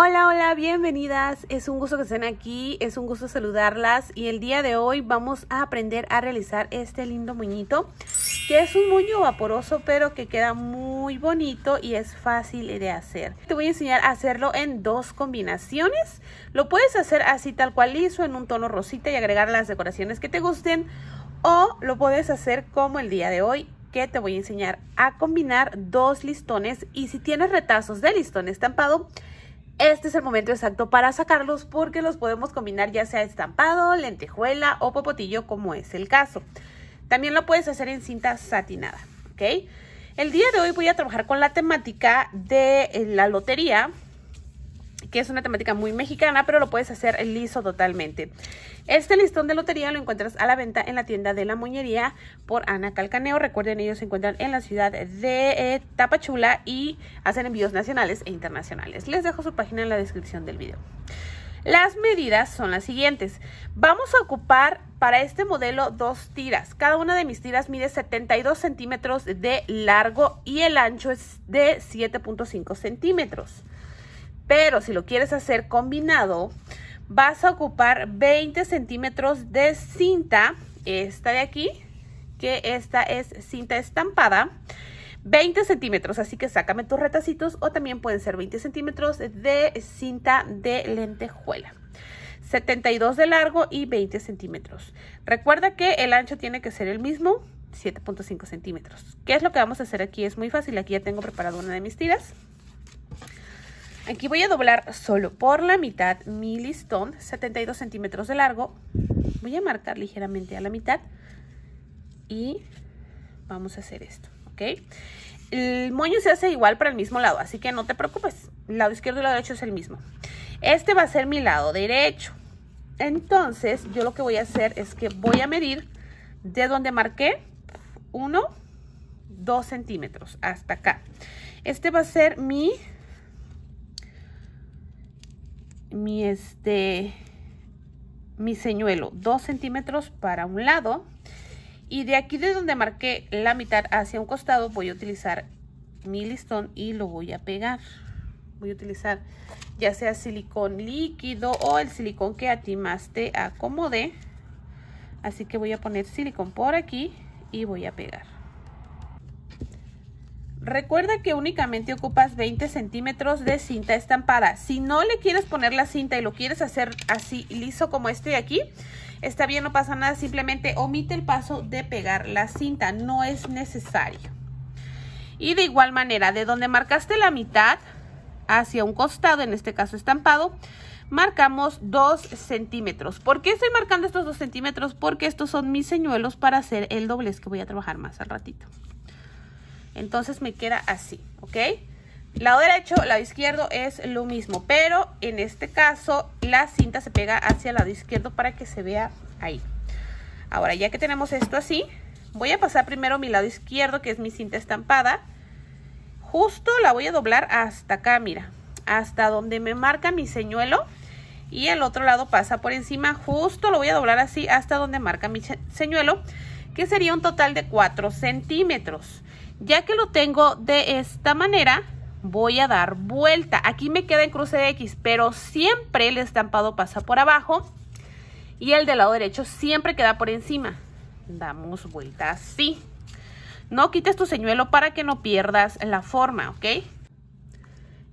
Hola, hola, bienvenidas. Es un gusto que estén aquí, es un gusto saludarlas y el día de hoy vamos a aprender a realizar este lindo moñito que es un moño vaporoso pero que queda muy bonito y es fácil de hacer. Te voy a enseñar a hacerlo en dos combinaciones. Lo puedes hacer así tal cual liso en un tono rosita y agregar las decoraciones que te gusten o lo puedes hacer como el día de hoy que te voy a enseñar a combinar dos listones y si tienes retazos de listón estampado este es el momento exacto para sacarlos porque los podemos combinar ya sea estampado, lentejuela o popotillo como es el caso. También lo puedes hacer en cinta satinada, ¿ok? El día de hoy voy a trabajar con la temática de eh, la lotería que es una temática muy mexicana, pero lo puedes hacer liso totalmente. Este listón de lotería lo encuentras a la venta en la tienda de la moñería por Ana Calcaneo. Recuerden, ellos se encuentran en la ciudad de eh, Tapachula y hacen envíos nacionales e internacionales. Les dejo su página en la descripción del video. Las medidas son las siguientes. Vamos a ocupar para este modelo dos tiras. Cada una de mis tiras mide 72 centímetros de largo y el ancho es de 7.5 centímetros. Pero si lo quieres hacer combinado, vas a ocupar 20 centímetros de cinta, esta de aquí, que esta es cinta estampada, 20 centímetros, así que sácame tus retacitos o también pueden ser 20 centímetros de cinta de lentejuela. 72 de largo y 20 centímetros. Recuerda que el ancho tiene que ser el mismo, 7.5 centímetros. ¿Qué es lo que vamos a hacer aquí? Es muy fácil, aquí ya tengo preparado una de mis tiras. Aquí voy a doblar solo por la mitad mi listón, 72 centímetros de largo. Voy a marcar ligeramente a la mitad y vamos a hacer esto, ¿ok? El moño se hace igual para el mismo lado, así que no te preocupes. Lado izquierdo y el lado derecho es el mismo. Este va a ser mi lado derecho. Entonces, yo lo que voy a hacer es que voy a medir de donde marqué 1, 2 centímetros hasta acá. Este va a ser mi mi este mi señuelo 2 centímetros para un lado. Y de aquí de donde marqué la mitad hacia un costado voy a utilizar mi listón y lo voy a pegar. Voy a utilizar ya sea silicón líquido o el silicón que a ti más te acomode. Así que voy a poner silicón por aquí y voy a pegar Recuerda que únicamente ocupas 20 centímetros de cinta estampada. Si no le quieres poner la cinta y lo quieres hacer así liso como este de aquí, está bien, no pasa nada. Simplemente omite el paso de pegar la cinta. No es necesario. Y de igual manera, de donde marcaste la mitad hacia un costado, en este caso estampado, marcamos 2 centímetros. ¿Por qué estoy marcando estos 2 centímetros? Porque estos son mis señuelos para hacer el doblez que voy a trabajar más al ratito. Entonces me queda así, ¿ok? Lado derecho, lado izquierdo es lo mismo, pero en este caso la cinta se pega hacia el lado izquierdo para que se vea ahí. Ahora, ya que tenemos esto así, voy a pasar primero mi lado izquierdo, que es mi cinta estampada. Justo la voy a doblar hasta acá, mira, hasta donde me marca mi señuelo. Y el otro lado pasa por encima, justo lo voy a doblar así hasta donde marca mi señuelo, que sería un total de 4 centímetros. Ya que lo tengo de esta manera, voy a dar vuelta. Aquí me queda en cruce de X, pero siempre el estampado pasa por abajo y el del lado derecho siempre queda por encima. Damos vuelta así. No quites tu señuelo para que no pierdas la forma, ¿ok?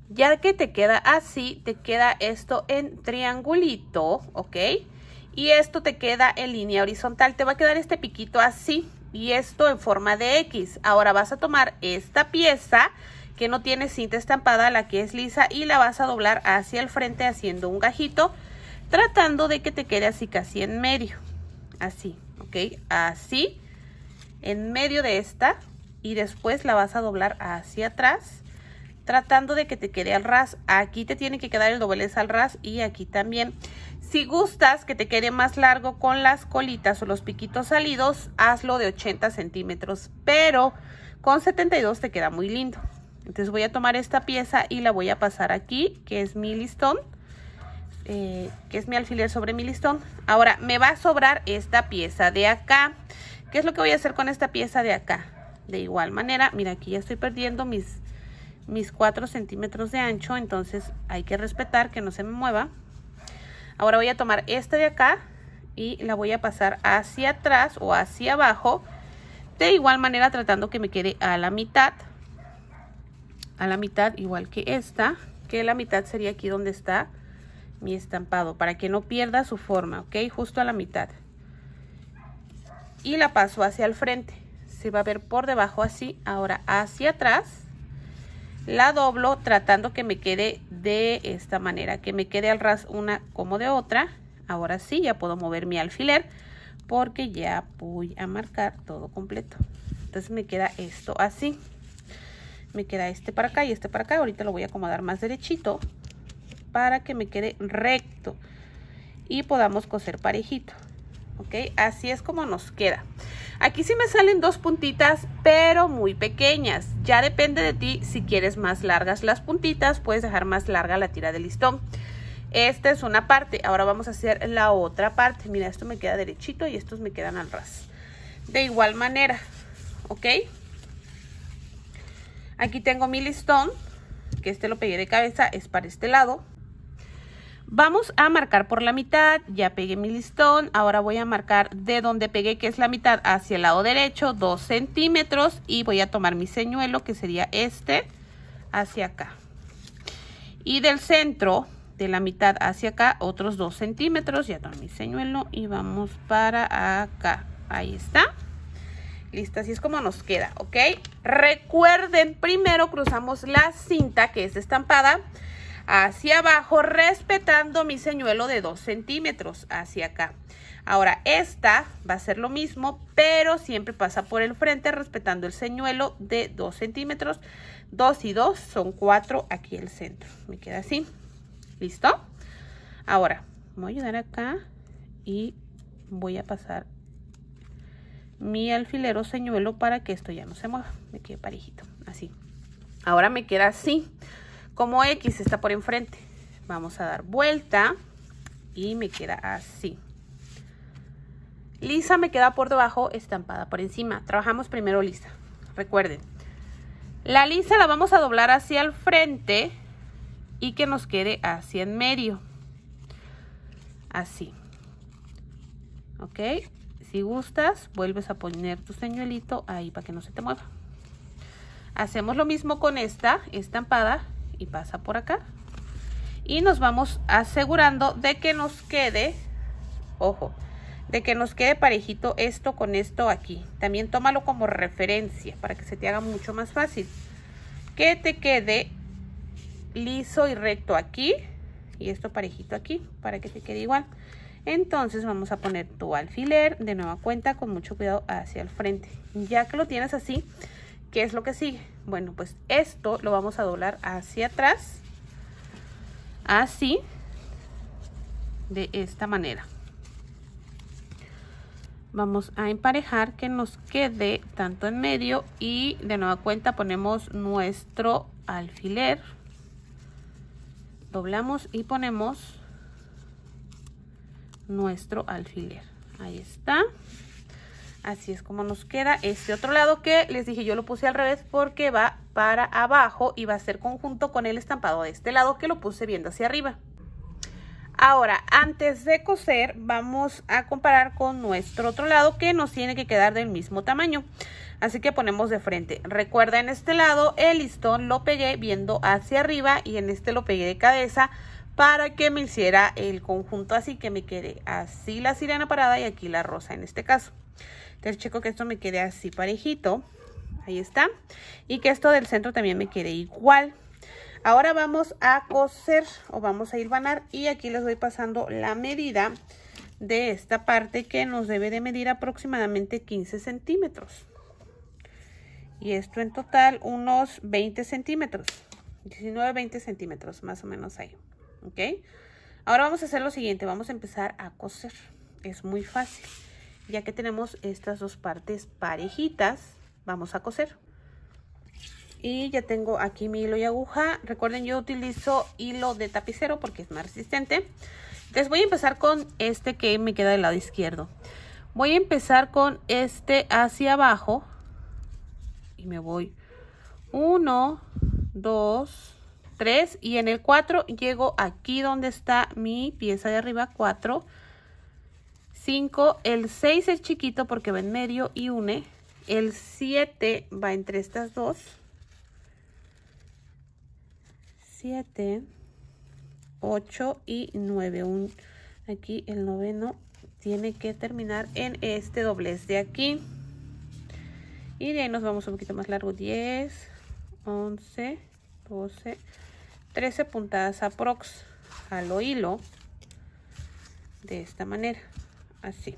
Ya que te queda así, te queda esto en triangulito, ¿ok? Y esto te queda en línea horizontal. Te va a quedar este piquito así y esto en forma de X. Ahora vas a tomar esta pieza que no tiene cinta estampada, la que es lisa, y la vas a doblar hacia el frente haciendo un gajito, tratando de que te quede así casi en medio. Así, ¿ok? Así, en medio de esta, y después la vas a doblar hacia atrás, tratando de que te quede al ras. Aquí te tiene que quedar el doblez al ras y aquí también. Si gustas que te quede más largo con las colitas o los piquitos salidos, hazlo de 80 centímetros, pero con 72 te queda muy lindo. Entonces voy a tomar esta pieza y la voy a pasar aquí, que es mi listón, eh, que es mi alfiler sobre mi listón. Ahora me va a sobrar esta pieza de acá. ¿Qué es lo que voy a hacer con esta pieza de acá? De igual manera, mira aquí ya estoy perdiendo mis, mis 4 centímetros de ancho, entonces hay que respetar que no se me mueva. Ahora voy a tomar esta de acá y la voy a pasar hacia atrás o hacia abajo. De igual manera tratando que me quede a la mitad. A la mitad igual que esta. Que la mitad sería aquí donde está mi estampado. Para que no pierda su forma, ¿ok? Justo a la mitad. Y la paso hacia el frente. Se va a ver por debajo así. Ahora hacia atrás la doblo tratando que me quede de esta manera, que me quede al ras una como de otra. Ahora sí, ya puedo mover mi alfiler porque ya voy a marcar todo completo. Entonces me queda esto así. Me queda este para acá y este para acá. Ahorita lo voy a acomodar más derechito para que me quede recto y podamos coser parejito. ¿Ok? Así es como nos queda. Aquí sí me salen dos puntitas, pero muy pequeñas. Ya depende de ti si quieres más largas las puntitas, puedes dejar más larga la tira de listón. Esta es una parte, ahora vamos a hacer la otra parte. Mira, esto me queda derechito y estos me quedan al ras. De igual manera, ¿ok? Aquí tengo mi listón, que este lo pegué de cabeza, es para este lado. Vamos a marcar por la mitad, ya pegué mi listón, ahora voy a marcar de donde pegué que es la mitad hacia el lado derecho, 2 centímetros y voy a tomar mi señuelo que sería este hacia acá. Y del centro de la mitad hacia acá otros 2 centímetros, ya tomé mi señuelo y vamos para acá, ahí está. Listo, así es como nos queda, ¿ok? Recuerden, primero cruzamos la cinta que es estampada hacia abajo, respetando mi señuelo de 2 centímetros hacia acá. Ahora, esta va a ser lo mismo, pero siempre pasa por el frente, respetando el señuelo de 2 centímetros. 2 y 2 son 4 aquí el centro. Me queda así. ¿Listo? Ahora, voy a ayudar acá y voy a pasar mi alfilero señuelo para que esto ya no se mueva. Me quede parejito, así. Ahora me queda así como X está por enfrente. Vamos a dar vuelta y me queda así. Lisa me queda por debajo, estampada por encima. Trabajamos primero lisa. Recuerden, la lisa la vamos a doblar hacia el frente y que nos quede hacia en medio. Así. ¿Ok? Si gustas, vuelves a poner tu señuelito ahí para que no se te mueva. Hacemos lo mismo con esta estampada y pasa por acá. Y nos vamos asegurando de que nos quede, ojo, de que nos quede parejito esto con esto aquí. También tómalo como referencia para que se te haga mucho más fácil. Que te quede liso y recto aquí y esto parejito aquí para que te quede igual. Entonces vamos a poner tu alfiler de nueva cuenta con mucho cuidado hacia el frente. Ya que lo tienes así, ¿qué es lo que sigue? Bueno, pues esto lo vamos a doblar hacia atrás. Así. De esta manera. Vamos a emparejar que nos quede tanto en medio y de nueva cuenta ponemos nuestro alfiler. Doblamos y ponemos nuestro alfiler. Ahí está. Así es como nos queda este otro lado que les dije yo lo puse al revés porque va para abajo y va a ser conjunto con el estampado de este lado que lo puse viendo hacia arriba. Ahora, antes de coser, vamos a comparar con nuestro otro lado que nos tiene que quedar del mismo tamaño. Así que ponemos de frente. Recuerda, en este lado el listón lo pegué viendo hacia arriba y en este lo pegué de cabeza para que me hiciera el conjunto así que me quede así la sirena parada y aquí la rosa en este caso. Entonces checo que esto me quede así parejito. Ahí está. Y que esto del centro también me quede igual. Ahora vamos a coser o vamos a ir banar y aquí les voy pasando la medida de esta parte que nos debe de medir aproximadamente 15 centímetros. Y esto en total unos 20 centímetros. 19, 20 centímetros más o menos ahí. ¿Ok? Ahora vamos a hacer lo siguiente. Vamos a empezar a coser. Es muy fácil ya que tenemos estas dos partes parejitas vamos a coser y ya tengo aquí mi hilo y aguja recuerden yo utilizo hilo de tapicero porque es más resistente entonces voy a empezar con este que me queda del lado izquierdo voy a empezar con este hacia abajo y me voy 1 2, 3 y en el 4 llego aquí donde está mi pieza de arriba, 4, 5, el 6 es chiquito porque va en medio y une, el 7 va entre estas dos, 7, 8 y 9, un, aquí el noveno tiene que terminar en este doblez de aquí. Y de ahí nos vamos un poquito más largo. 10, 11, 12, 13 puntadas aprox. Jalo hilo de esta manera. Así.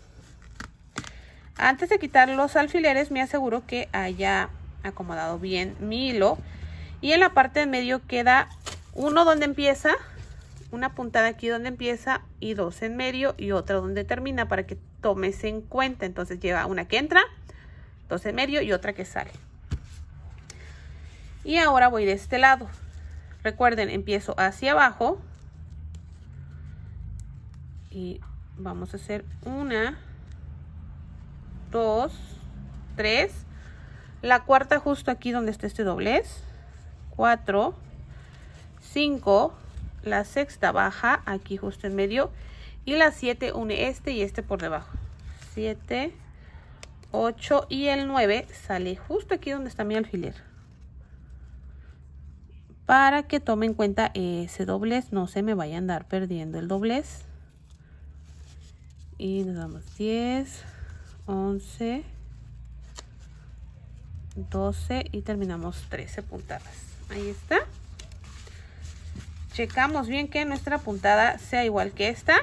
Antes de quitar los alfileres me aseguro que haya acomodado bien mi hilo. Y en la parte de medio queda uno donde empieza, una puntada aquí donde empieza y dos en medio y otra donde termina para que tomes en cuenta. Entonces lleva una que entra, dos en medio y otra que sale. Y ahora voy de este lado. Recuerden, empiezo hacia abajo. Y vamos a hacer una, dos, tres. La cuarta justo aquí donde está este doblez. Cuatro, cinco. La sexta baja aquí justo en medio. Y la siete une este y este por debajo. Siete, 8 y el 9 sale justo aquí donde está mi alfiler. Para que tome en cuenta ese doblez, no se me vaya a andar perdiendo el doblez. Y nos damos 10, 11, 12 y terminamos 13 puntadas. Ahí está. Checamos bien que nuestra puntada sea igual que esta.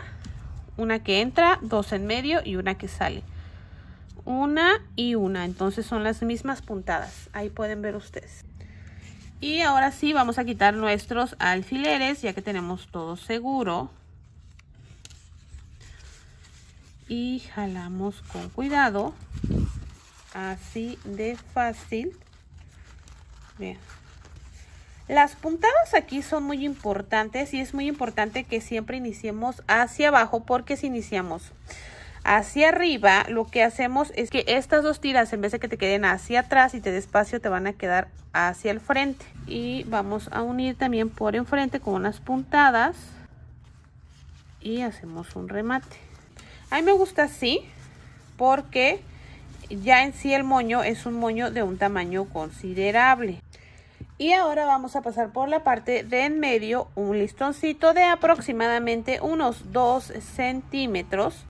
Una que entra, dos en medio y una que sale una y una entonces son las mismas puntadas ahí pueden ver ustedes y ahora sí vamos a quitar nuestros alfileres ya que tenemos todo seguro. Y jalamos con cuidado. Así de fácil. Bien. Las puntadas aquí son muy importantes y es muy importante que siempre iniciemos hacia abajo porque si iniciamos hacia arriba, lo que hacemos es que estas dos tiras, en vez de que te queden hacia atrás y te despacio, te van a quedar hacia el frente. Y vamos a unir también por enfrente con unas puntadas. Y hacemos un remate. A mí me gusta así porque ya en sí el moño es un moño de un tamaño considerable. Y ahora vamos a pasar por la parte de en medio un listoncito de aproximadamente unos 2 centímetros.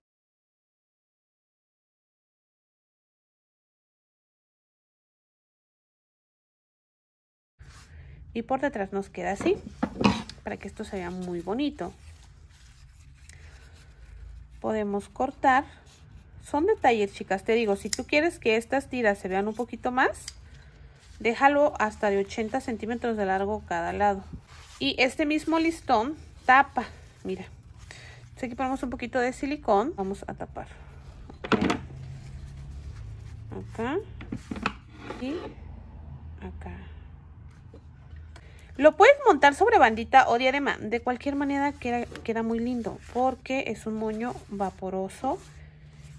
Y por detrás nos queda así para que esto se vea muy bonito. Podemos cortar. Son detalles chicas te digo si tú quieres que estas tiras se vean un poquito más déjalo hasta de 80 centímetros de largo cada lado. Y este mismo listón tapa mira aquí ponemos un poquito de silicón vamos a tapar. Acá y acá lo puedes montar sobre bandita o diadema. De cualquier manera queda, queda muy lindo porque es un moño vaporoso,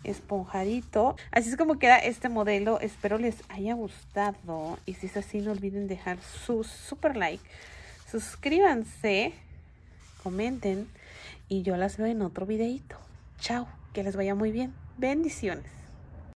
esponjadito. Así es como queda este modelo. Espero les haya gustado. Y si es así, no olviden dejar su super like. Suscríbanse, comenten y yo las veo en otro videito. Chao, que les vaya muy bien. Bendiciones.